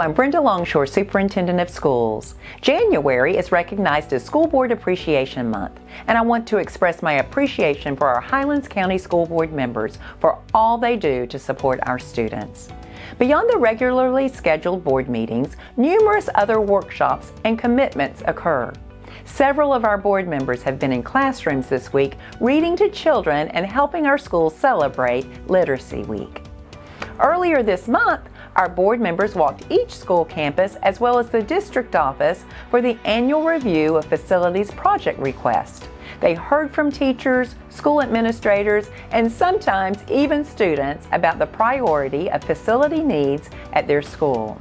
I'm Brenda Longshore, Superintendent of Schools. January is recognized as School Board Appreciation Month, and I want to express my appreciation for our Highlands County School Board members for all they do to support our students. Beyond the regularly scheduled board meetings, numerous other workshops and commitments occur. Several of our board members have been in classrooms this week reading to children and helping our schools celebrate Literacy Week. Earlier this month, our board members walked each school campus as well as the district office for the annual review of facilities project requests. They heard from teachers, school administrators, and sometimes even students about the priority of facility needs at their school.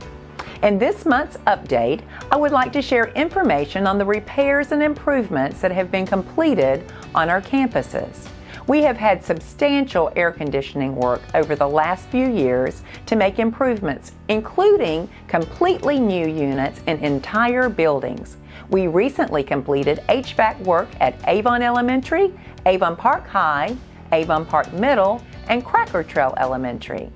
In this month's update, I would like to share information on the repairs and improvements that have been completed on our campuses. We have had substantial air conditioning work over the last few years to make improvements, including completely new units in entire buildings. We recently completed HVAC work at Avon Elementary, Avon Park High, Avon Park Middle, and Cracker Trail Elementary.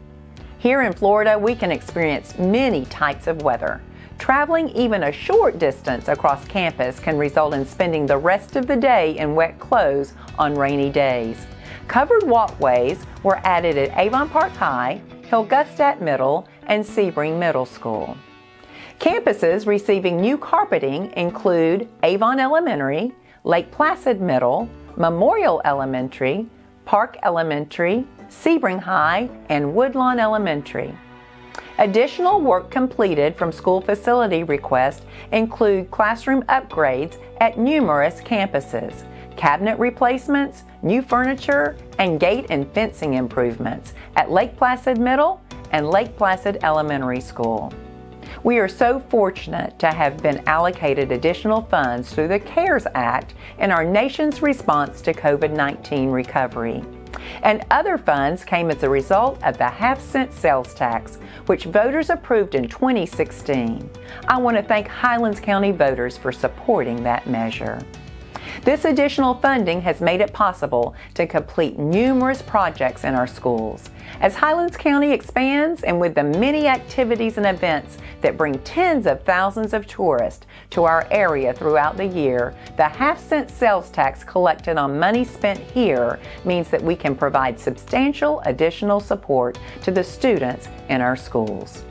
Here in Florida, we can experience many types of weather. Traveling even a short distance across campus can result in spending the rest of the day in wet clothes on rainy days. Covered walkways were added at Avon Park High, Hillgustat Middle, and Sebring Middle School. Campuses receiving new carpeting include Avon Elementary, Lake Placid Middle, Memorial Elementary, Park Elementary, Sebring High, and Woodlawn Elementary. Additional work completed from school facility requests include classroom upgrades at numerous campuses, cabinet replacements, new furniture, and gate and fencing improvements at Lake Placid Middle and Lake Placid Elementary School. We are so fortunate to have been allocated additional funds through the CARES Act in our nation's response to COVID 19 recovery. And other funds came as a result of the half cent sales tax, which voters approved in 2016. I want to thank Highlands County voters for supporting that measure. This additional funding has made it possible to complete numerous projects in our schools. As Highlands County expands and with the many activities and events that bring tens of thousands of tourists to our area throughout the year, the half cent sales tax collected on money spent here means that we can provide substantial additional support to the students in our schools.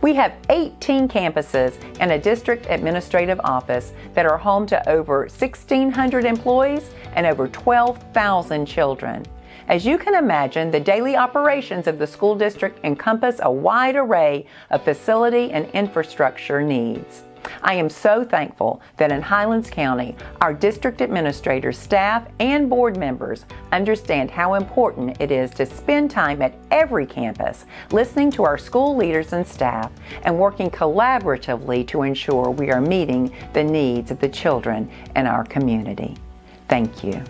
We have 18 campuses and a district administrative office that are home to over 1,600 employees and over 12,000 children. As you can imagine, the daily operations of the school district encompass a wide array of facility and infrastructure needs. I am so thankful that in Highlands County, our district administrators, staff, and board members understand how important it is to spend time at every campus listening to our school leaders and staff and working collaboratively to ensure we are meeting the needs of the children in our community. Thank you.